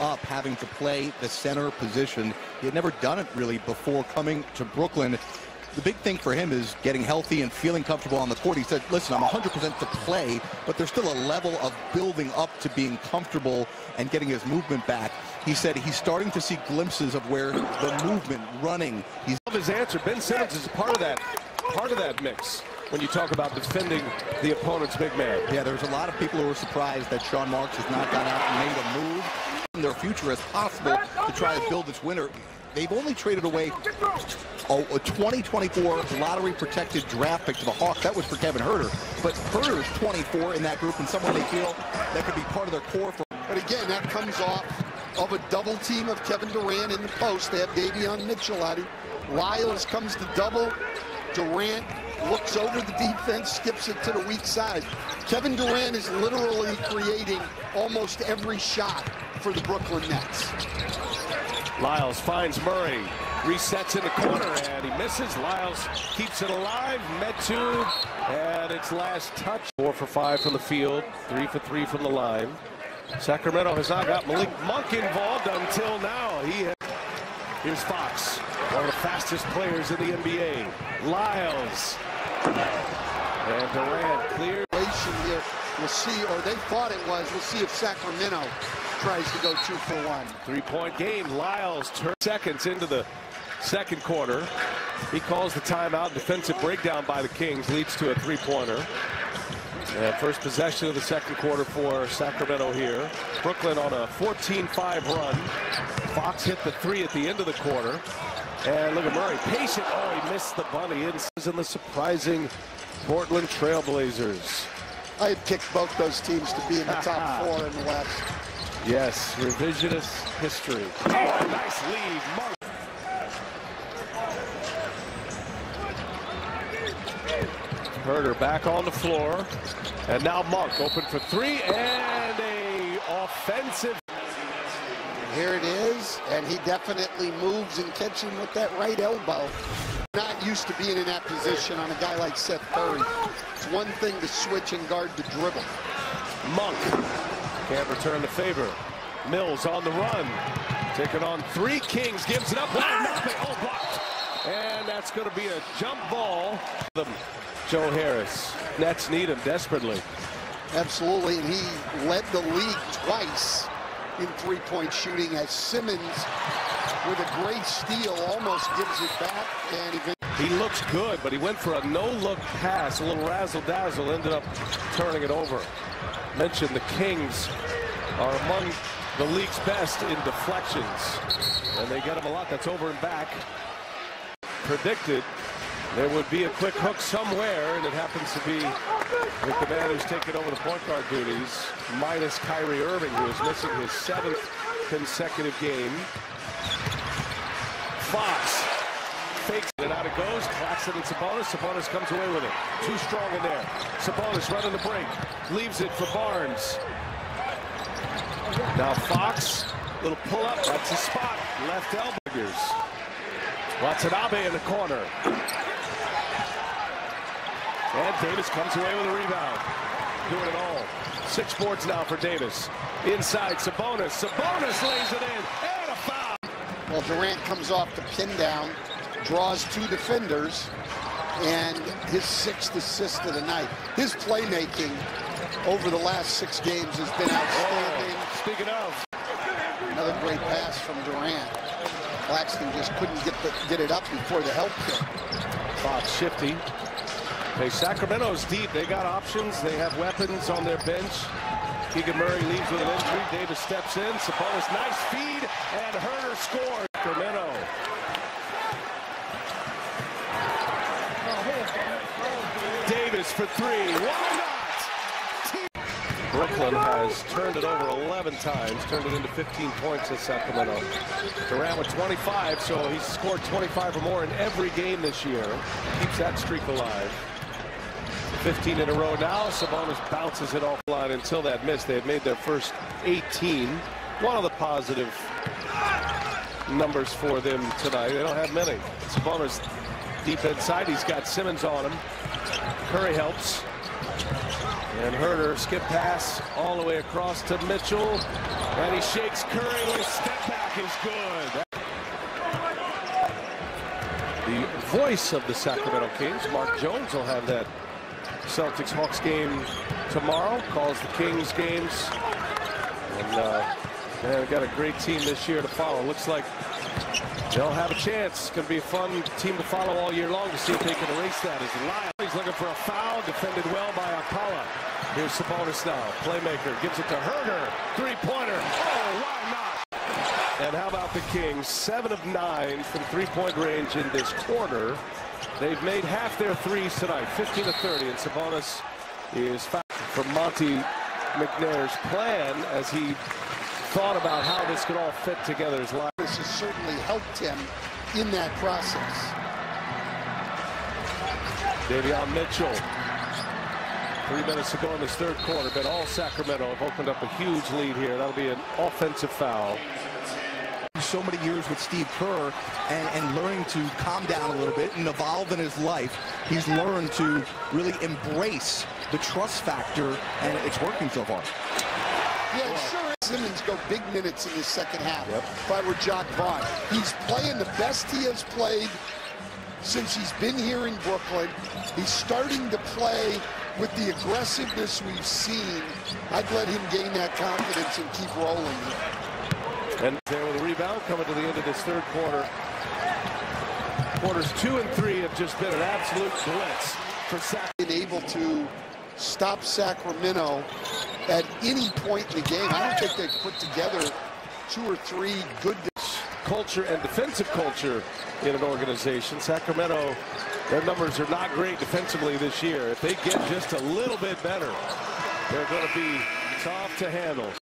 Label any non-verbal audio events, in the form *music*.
up having to play the center position. He had never done it really before coming to Brooklyn. The big thing for him is getting healthy and feeling comfortable on the court. He said, listen, I'm 100% to play, but there's still a level of building up to being comfortable and getting his movement back. He said he's starting to see glimpses of where the movement, running. He's Love his answer. Ben Simmons is part of that, part of that mix when you talk about defending the opponent's big man. Yeah, there's a lot of people who are surprised that Sean Marks has not gone out and made a move in their future as possible to try to build this winner. They've only traded away a, a 2024 lottery protected draft pick to the Hawks. That was for Kevin Huerter. But Huerter's 24 in that group and someone they feel that could be part of their core for But again, that comes off of a double team of Kevin Durant in the post. They have Davion Mitchell at him. Lyles comes to double. Durant looks over the defense, skips it to the weak side. Kevin Durant is literally creating almost every shot for the Brooklyn Nets. Lyles finds Murray, resets in the corner, and he misses. Lyles keeps it alive. Metu, and it's last touch. Four for five from the field, three for three from the line. Sacramento has not got Malik Monk involved until now. He has... Here's Fox, one of the fastest players in the NBA. Lyles. And Durant clear. Here, we'll see, or they thought it was. We'll see if Sacramento tries to go two for one. Three-point game. Lyles turns seconds into the second quarter. He calls the timeout. Defensive breakdown by the Kings leads to a three-pointer. And first possession of the second quarter for Sacramento here. Brooklyn on a 14-5 run. Fox hit the three at the end of the quarter. And look at Murray, patient. Oh, he missed the bunny. It's In the surprising Portland Trailblazers. I had picked both those teams to be in the top *laughs* four in the West. Yes, revisionist history. Oh, nice lead. Mark. Huerter back on the floor. And now Monk open for three and a offensive. Here it is, and he definitely moves and catches him with that right elbow. Not used to being in that position on a guy like Seth Curry. It's one thing to switch and guard the dribble. Monk can't return the favor. Mills on the run. Taking on three Kings. Gives it up. Ah! Oh, blocked. And that's going to be a jump ball. Joe Harris. Nets need him desperately. Absolutely, and he led the league twice in three-point shooting as Simmons, with a great steal, almost gives it back. And he looks good, but he went for a no-look pass, a little razzle-dazzle, ended up turning it over. Mentioned the Kings are among the league's best in deflections, and they get them a lot. That's over and back. Predicted there would be a quick hook somewhere, and it happens to be with the man who's taking over the point guard duties, minus Kyrie Irving, who is missing his seventh consecutive game. Fox fakes it, and out it goes. Claxton and Sabonis. Sabonis comes away with it. Too strong in there. Sabonis running the break. Leaves it for Barnes. Now Fox, little pull up. That's a spot. Left elbow. Watanabe in the corner. And Davis comes away with a rebound. Doing it all. Six boards now for Davis. Inside, Sabonis. Sabonis lays it in. And a foul. Well, Durant comes off the pin down, draws two defenders, and his sixth assist of the night. His playmaking over the last six games has been outstanding. Oh, speaking of. Another great pass from Durant. Claxton just couldn't get, the, get it up before the help kick. Fox shifty. Hey, Sacramento's deep. They got options. They have weapons on their bench. Keegan Murray leaves with an injury. Davis steps in. Sabonis, nice feed, and Huerter scores. Sacramento. Davis for three. Why not? Brooklyn has turned it over 11 times, turned it into 15 points at Sacramento. Durant with 25, so he's scored 25 or more in every game this year. Keeps that streak alive. 15 in a row now. Sabonis bounces it off the line until that miss. They have made their first 18. One of the positive numbers for them tonight. They don't have many. Sabonis deep inside. He's got Simmons on him. Curry helps. And Huerter skip pass all the way across to Mitchell. And he shakes Curry. His step back is good. The voice of the Sacramento Kings, Mark Jones, will have that Celtics Hawks game tomorrow. Calls the Kings games. And uh, man, we got a great team this year to follow. Looks like they'll have a chance. It's going to be a fun team to follow all year long to see if they can erase that. As Lyle, he's looking for a foul, defended well by Alcala. Here's Sabonis now. Playmaker gives it to Huerter. Three-pointer. Oh, why not? And how about the Kings? Seven of nine from three-point range in this quarter. They've made half their threes tonight, 15 to 30, and Sabonis is fouled from Monte McNair's plan as he thought about how this could all fit together. His life. This has certainly helped him in that process. Davion Mitchell. Three minutes to go in this third quarter, but all Sacramento have opened up a huge lead here. That'll be an offensive foul. So many years with Steve Kerr and, and learning to calm down a little bit and evolve in his life. He's learned to really embrace the trust factor, and it's working so far. Yeah, sure. Simmons go big minutes in the second half. Yep. If I were Jacque Vaughn, he's playing the best he has played since he's been here in Brooklyn. He's starting to play with the aggressiveness we've seen. I'd let him gain that confidence and keep rolling. And there with a rebound coming to the end of this third quarter. Quarters two and three have just been an absolute blitz for Sac. Been able to stop Sacramento at any point in the game. I don't think they've put together two or three good culture and defensive culture in an organization. Sacramento, their numbers are not great defensively this year. If they get just a little bit better, they're going to be tough to handle.